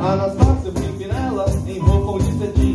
Anastácia Pimpinela, em roupa de cetim,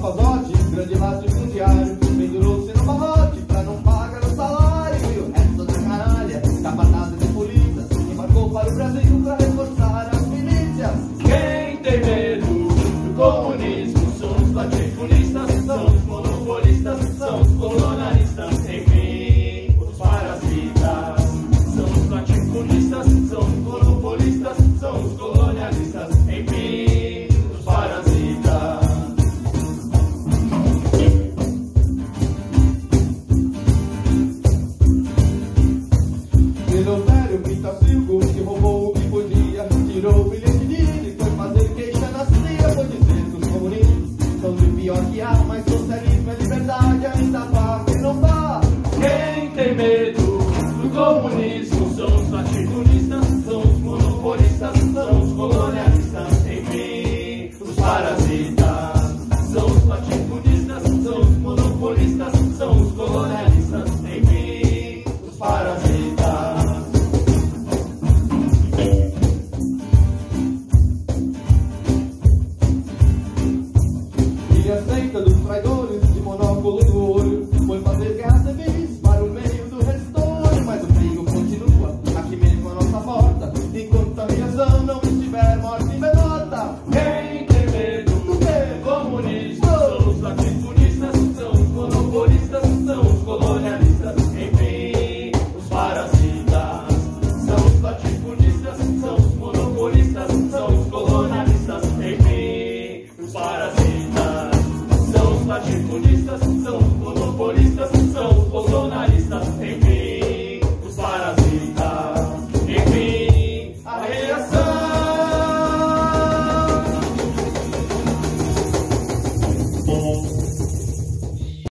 sacerdote, grande laço fundiário, pendurou-se no barrote pra não pagar o salário e o resto da caráia da batata de polícia, Marcou para o Brasil pra reforçar as milícias. Quem tem medo do comunismo são os patifunistas, são os monopolistas, são os colonos. comunistas, são os patitulistas, são os monopolistas, são os colonialistas, enfim, os parasitas. São os patitulistas, são os monopolistas, são os colonialistas, enfim, os parasitas. E a seita do traidor.